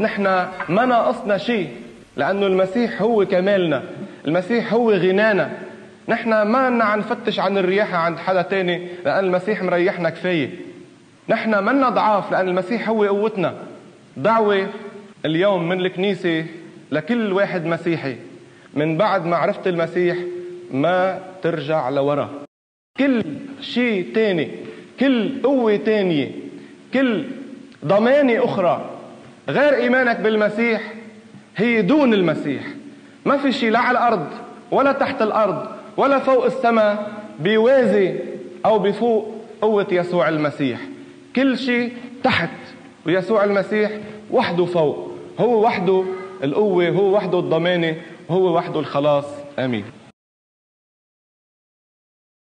نحن ما ناقصنا شيء لأنه المسيح هو كمالنا المسيح هو غنانا. نحن ما لنا عن نفتش عن الرياحة عند حدا تاني لأن المسيح مريحنا كفاية. نحن منا ضعاف لأن المسيح هو قوتنا. دعوة اليوم من الكنيسة لكل واحد مسيحي. من بعد ما عرفت المسيح ما ترجع لورا. كل شيء تاني كل قوة تانية كل ضمانة أخرى غير إيمانك بالمسيح هي دون المسيح. ما في شيء لا على الأرض ولا تحت الأرض ولا فوق السماء بيوازي أو بفوق قوة يسوع المسيح. كل شيء تحت ويسوع المسيح وحده فوق هو وحده القوة هو وحده الضمانة هو وحده الخلاص. آمين.